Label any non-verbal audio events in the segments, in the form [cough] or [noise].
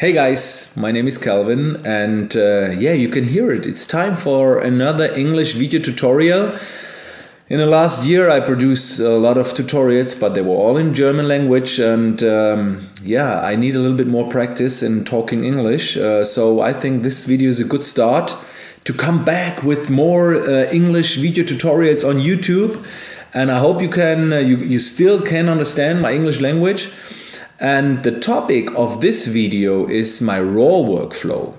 Hey guys, my name is Calvin, and uh, yeah, you can hear it. It's time for another English video tutorial. In the last year, I produced a lot of tutorials, but they were all in German language, and um, yeah, I need a little bit more practice in talking English. Uh, so I think this video is a good start to come back with more uh, English video tutorials on YouTube. And I hope you can, uh, you, you still can understand my English language. And the topic of this video is my raw workflow.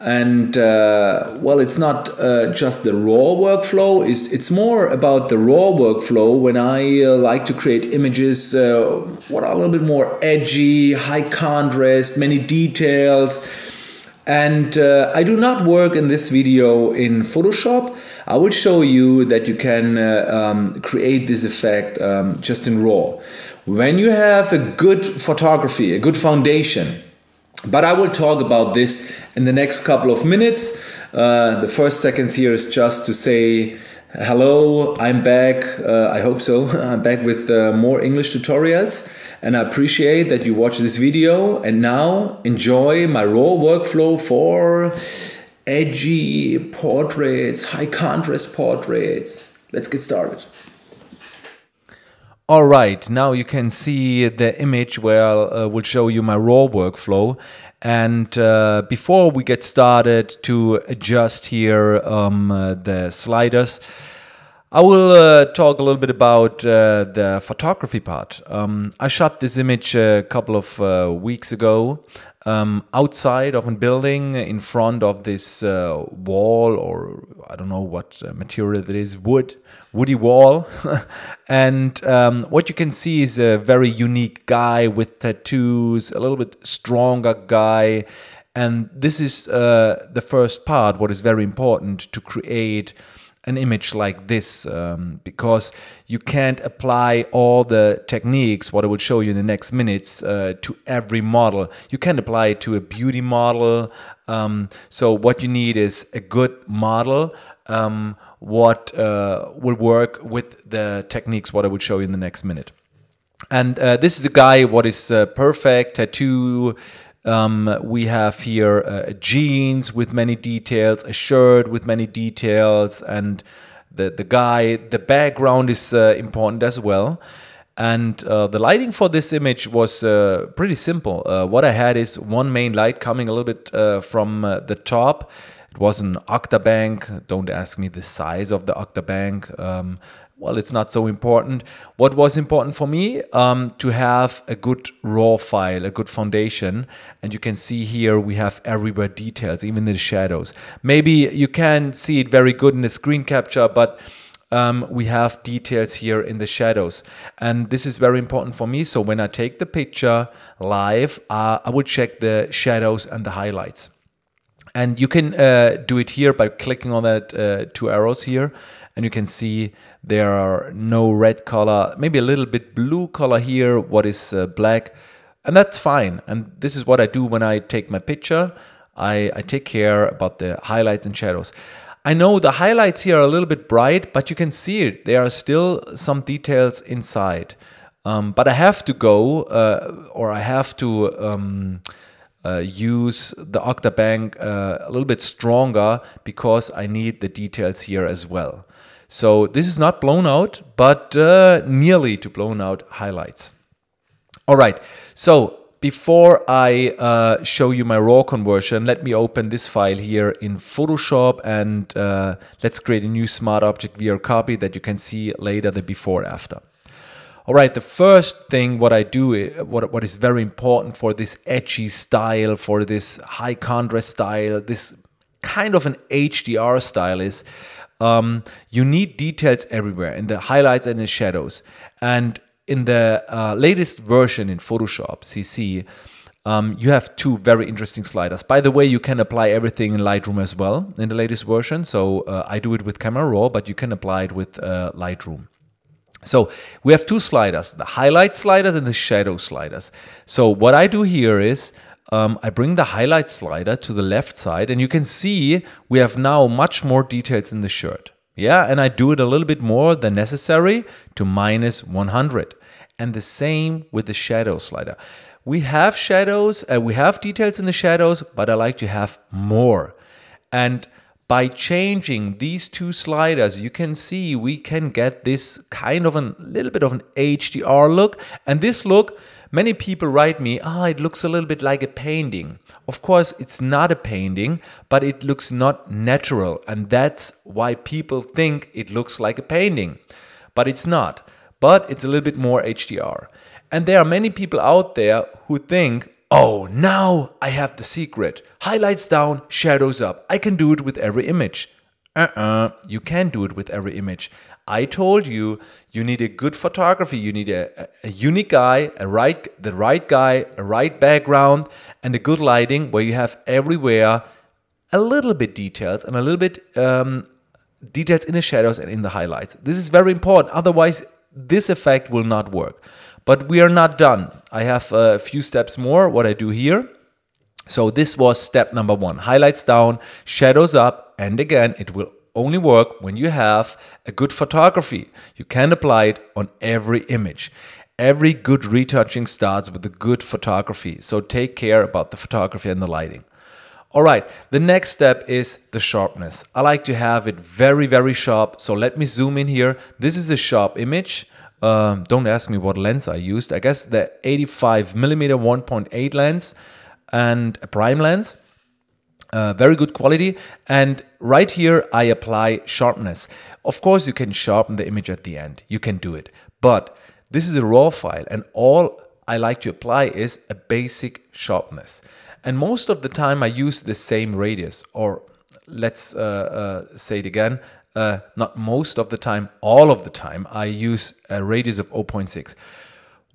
And uh, well, it's not uh, just the raw workflow, it's, it's more about the raw workflow when I uh, like to create images uh, what are a little bit more edgy, high contrast, many details. And uh, I do not work in this video in Photoshop. I will show you that you can uh, um, create this effect um, just in RAW. When you have a good photography, a good foundation, but I will talk about this in the next couple of minutes. Uh, the first seconds here is just to say hello, I'm back. Uh, I hope so. [laughs] I'm back with uh, more English tutorials and I appreciate that you watch this video and now enjoy my raw workflow for edgy portraits, high contrast portraits. Let's get started. All right, now you can see the image where I uh, will show you my raw workflow. And uh, before we get started to adjust here um, uh, the sliders, I will uh, talk a little bit about uh, the photography part. Um, I shot this image a couple of uh, weeks ago um, outside of a building in front of this uh, wall, or I don't know what uh, material it is, wood, woody wall. [laughs] and um, what you can see is a very unique guy with tattoos, a little bit stronger guy. And this is uh, the first part, what is very important to create an image like this um, because you can't apply all the techniques what I will show you in the next minutes uh, to every model. You can apply it to a beauty model. Um, so what you need is a good model um, what uh, will work with the techniques what I will show you in the next minute. And uh, this is the guy what is uh, perfect tattoo um, we have here uh, jeans with many details, a shirt with many details, and the, the guy, the background is uh, important as well. And uh, the lighting for this image was uh, pretty simple. Uh, what I had is one main light coming a little bit uh, from the top. It was an Octabank. Don't ask me the size of the Octabank. Um, well, it's not so important. What was important for me um, to have a good raw file, a good foundation, and you can see here we have everywhere details, even the shadows. Maybe you can see it very good in the screen capture, but um, we have details here in the shadows, and this is very important for me. So when I take the picture live, uh, I will check the shadows and the highlights. And you can uh, do it here by clicking on that uh, two arrows here and you can see there are no red color, maybe a little bit blue color here, what is uh, black, and that's fine. And this is what I do when I take my picture. I, I take care about the highlights and shadows. I know the highlights here are a little bit bright, but you can see it. There are still some details inside. Um, but I have to go, uh, or I have to um, uh, use the Octabank uh, a little bit stronger because I need the details here as well. So this is not blown out, but uh, nearly to blown out highlights. All right, so before I uh, show you my raw conversion, let me open this file here in Photoshop and uh, let's create a new Smart Object via copy that you can see later the before after. All right, the first thing what I do, what, what is very important for this edgy style, for this high contrast style, this kind of an HDR style is um, you need details everywhere in the highlights and the shadows. And in the uh, latest version in Photoshop CC, um, you have two very interesting sliders. By the way, you can apply everything in Lightroom as well in the latest version. So uh, I do it with Camera Raw, but you can apply it with uh, Lightroom. So we have two sliders, the highlight sliders and the shadow sliders. So what I do here is um, I bring the highlight slider to the left side and you can see we have now much more details in the shirt. Yeah, and I do it a little bit more than necessary to minus 100. And the same with the shadow slider. we have shadows, uh, we have details in the shadows, but I like to have more. And by changing these two sliders, you can see we can get this kind of a little bit of an HDR look. And this look, many people write me, ah, oh, it looks a little bit like a painting. Of course, it's not a painting, but it looks not natural. And that's why people think it looks like a painting. But it's not. But it's a little bit more HDR. And there are many people out there who think, Oh, now I have the secret. Highlights down, shadows up. I can do it with every image. Uh-uh, you can't do it with every image. I told you you need a good photography. You need a, a, unique guy, a right, the right guy, a right background, and a good lighting where you have everywhere a little bit details and a little bit um, details in the shadows and in the highlights. This is very important. Otherwise, this effect will not work. But we are not done. I have a few steps more, what I do here. So this was step number one, highlights down, shadows up, and again, it will only work when you have a good photography. You can apply it on every image. Every good retouching starts with a good photography. So take care about the photography and the lighting. All right, the next step is the sharpness. I like to have it very, very sharp. So let me zoom in here. This is a sharp image. Um, don't ask me what lens I used. I guess the 85 millimeter 1.8 lens and a prime lens. Uh, very good quality. And right here, I apply sharpness. Of course, you can sharpen the image at the end. You can do it. But this is a raw file, and all I like to apply is a basic sharpness. And most of the time, I use the same radius, or let's uh, uh, say it again, uh, not most of the time, all of the time, I use a radius of 0.6.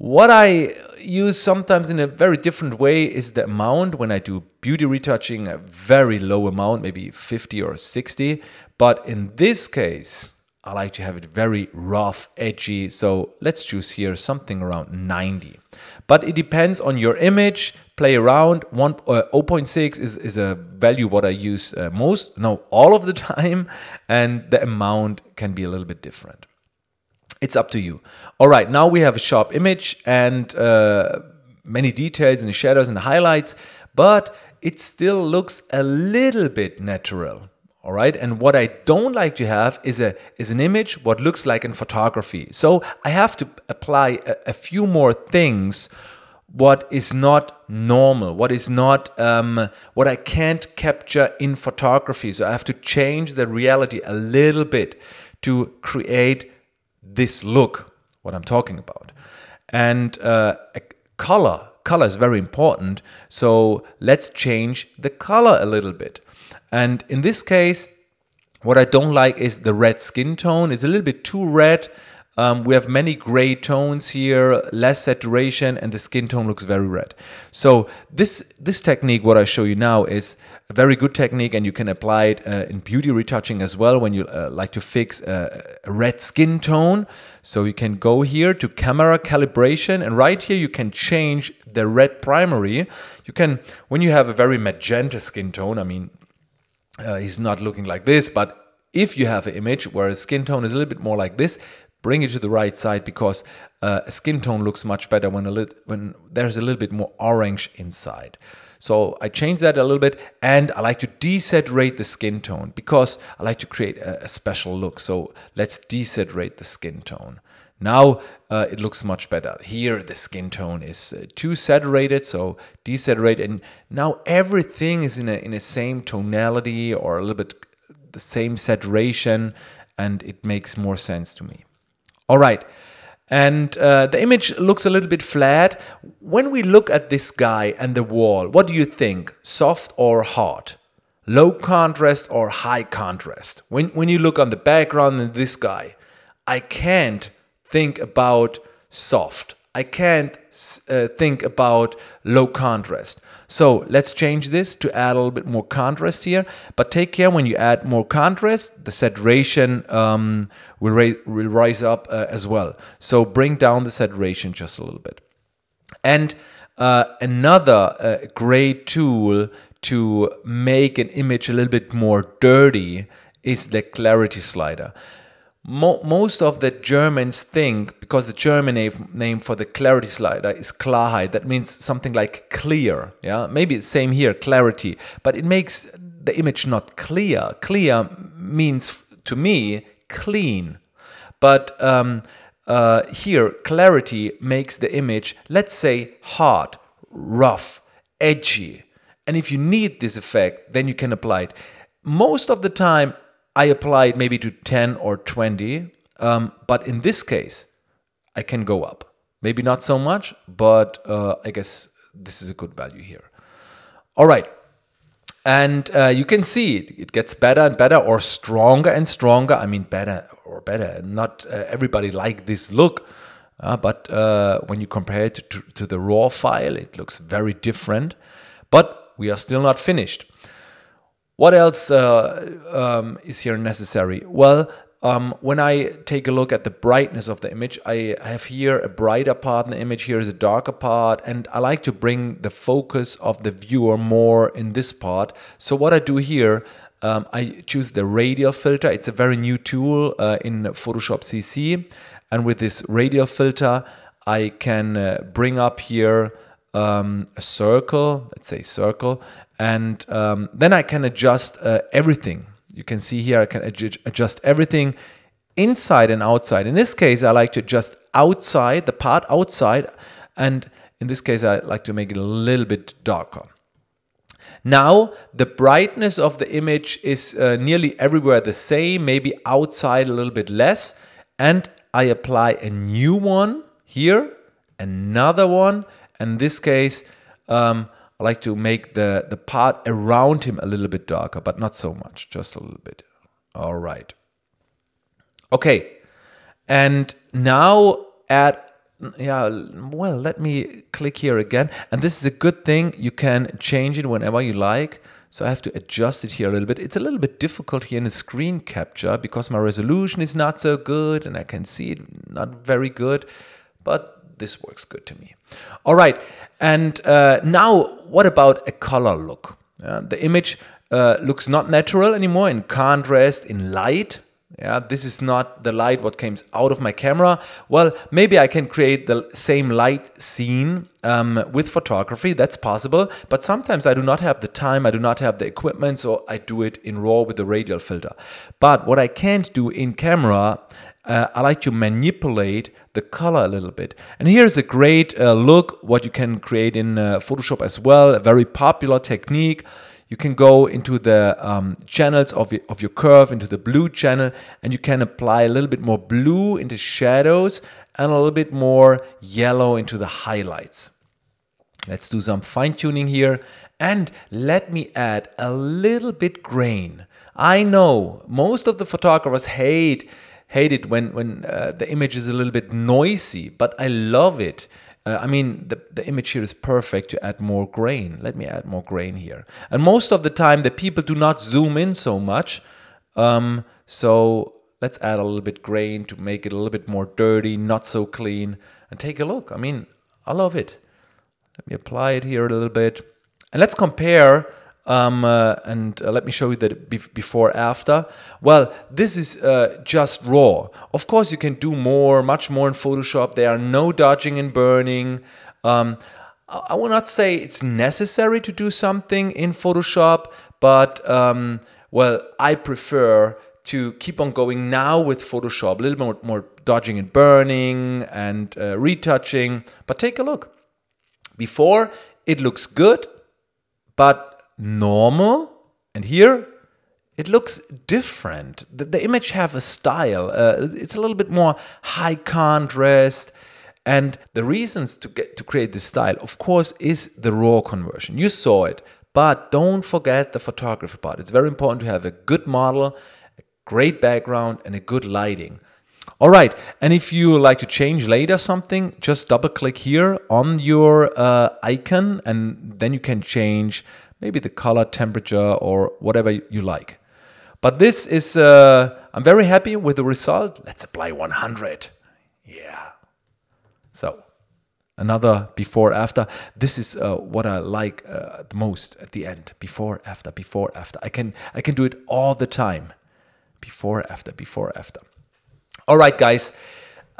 What I use sometimes in a very different way is the amount when I do beauty retouching, a very low amount, maybe 50 or 60. But in this case, I like to have it very rough, edgy. So let's choose here something around 90. But it depends on your image. Play around. One uh, 0.6 is, is a value what I use uh, most, no, all of the [laughs] time. And the amount can be a little bit different. It's up to you. All right, now we have a sharp image and uh, many details and the shadows and the highlights, but it still looks a little bit natural. All right and what i don't like to have is a is an image what looks like in photography. So i have to apply a, a few more things what is not normal what is not um, what i can't capture in photography. So i have to change the reality a little bit to create this look what i'm talking about and uh, color color is very important so let's change the color a little bit and in this case, what I don't like is the red skin tone. It's a little bit too red. Um, we have many gray tones here, less saturation, and the skin tone looks very red. So this this technique, what I show you now, is a very good technique, and you can apply it uh, in beauty retouching as well when you uh, like to fix a, a red skin tone. So you can go here to camera calibration, and right here you can change the red primary. You can, when you have a very magenta skin tone, I mean, uh, he's not looking like this, but if you have an image where a skin tone is a little bit more like this, bring it to the right side because uh, a skin tone looks much better when a little, when there's a little bit more orange inside. So I change that a little bit and I like to desaturate the skin tone because I like to create a, a special look. So let's desaturate the skin tone. Now uh, it looks much better. Here the skin tone is uh, too saturated, so desaturate, and now everything is in a in a same tonality or a little bit the same saturation, and it makes more sense to me. All right. And uh, the image looks a little bit flat. When we look at this guy and the wall, what do you think? Soft or hard? Low contrast or high contrast? When, when you look on the background and this guy, I can't think about soft. I can't uh, think about low contrast. So let's change this to add a little bit more contrast here. But take care when you add more contrast, the saturation um, will, will, rise up uh, as well. So bring down the saturation just a little bit. And uh, another uh, great tool to make an image a little bit more dirty is the clarity slider. Mo most of the Germans think, because the German name, name for the clarity slider is Klarheit, that means something like clear. Yeah, maybe it's same here, clarity, but it makes the image not clear. Clear means to me clean, but um, uh, here clarity makes the image, let's say, hard, rough, edgy. And if you need this effect, then you can apply it. Most of the time, I apply it maybe to 10 or 20, um, but in this case, I can go up. Maybe not so much, but uh, I guess this is a good value here. All right. And uh, you can see it, it gets better and better or stronger and stronger. I mean, better or better. Not uh, everybody like this look, uh, but uh, when you compare it to, to the raw file, it looks very different. But we are still not finished. What else uh, um, is here necessary? Well, um, when I take a look at the brightness of the image, I have here a brighter part in the image, here is a darker part, and I like to bring the focus of the viewer more in this part. So what I do here, um, I choose the radial filter. It's a very new tool uh, in Photoshop CC. And with this radial filter, I can uh, bring up here um, a circle, let's say circle, and um, then I can adjust uh, everything. You can see here I can adjust everything inside and outside. In this case, I like to adjust outside, the part outside, and in this case, I like to make it a little bit darker. Now, the brightness of the image is uh, nearly everywhere the same, maybe outside a little bit less, and I apply a new one here, another one, in this case, um, I like to make the, the part around him a little bit darker, but not so much, just a little bit. All right. Okay. And now add, yeah, well, let me click here again. And this is a good thing. You can change it whenever you like. So I have to adjust it here a little bit. It's a little bit difficult here in the screen capture because my resolution is not so good and I can see it not very good. But this works good to me. All right, and uh, now what about a color look? Uh, the image uh, looks not natural anymore in contrast, in light. Yeah, this is not the light what comes out of my camera. Well, maybe I can create the same light scene um, with photography. That's possible. But sometimes I do not have the time, I do not have the equipment, so I do it in RAW with the radial filter. But what I can't do in camera uh, I like to manipulate the color a little bit. And here's a great uh, look what you can create in uh, Photoshop as well, a very popular technique. You can go into the um, channels of, of your curve, into the blue channel, and you can apply a little bit more blue into shadows and a little bit more yellow into the highlights. Let's do some fine tuning here. And let me add a little bit grain. I know most of the photographers hate hate it when when uh, the image is a little bit noisy, but I love it. Uh, I mean, the, the image here is perfect to add more grain. Let me add more grain here. And most of the time, the people do not zoom in so much. Um, so let's add a little bit grain to make it a little bit more dirty, not so clean. And take a look. I mean, I love it. Let me apply it here a little bit. And let's compare um, uh, and uh, let me show you the before after. Well, this is uh, just raw. Of course, you can do more, much more in Photoshop. There are no dodging and burning. Um, I will not say it's necessary to do something in Photoshop, but um, well, I prefer to keep on going now with Photoshop, a little more, more dodging and burning and uh, retouching. But take a look. Before, it looks good, but normal and here it looks different. The, the image have a style uh, it's a little bit more high contrast and the reasons to get to create this style of course is the raw conversion. You saw it but don't forget the photography part. It's very important to have a good model a great background and a good lighting. All right, and if you like to change later something, just double click here on your uh, icon and then you can change maybe the color, temperature, or whatever you like. But this is, uh, I'm very happy with the result. Let's apply 100. Yeah. So another before after this is uh, what i like uh, the most at the end before after before after i can i can do it all the time before after before after All right, guys.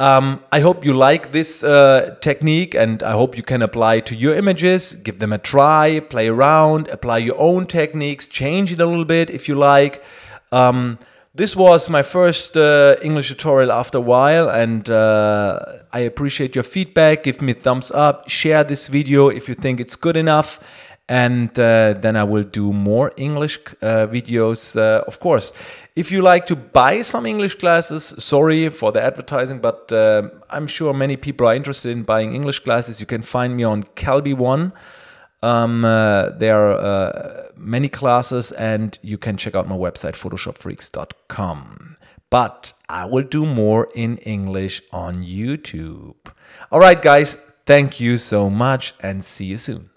Um, I hope you like this uh, technique and I hope you can apply to your images. Give them a try, play around, apply your own techniques, change it a little bit if you like. Um, this was my first uh, English tutorial after a while and uh, I appreciate your feedback. Give me thumbs up, share this video if you think it's good enough and uh, then I will do more English uh, videos, uh, of course. If you like to buy some English classes, sorry for the advertising, but uh, I'm sure many people are interested in buying English classes. You can find me on KelbyOne. Um, uh, there are uh, many classes, and you can check out my website, photoshopfreaks.com. But I will do more in English on YouTube. All right, guys, thank you so much, and see you soon.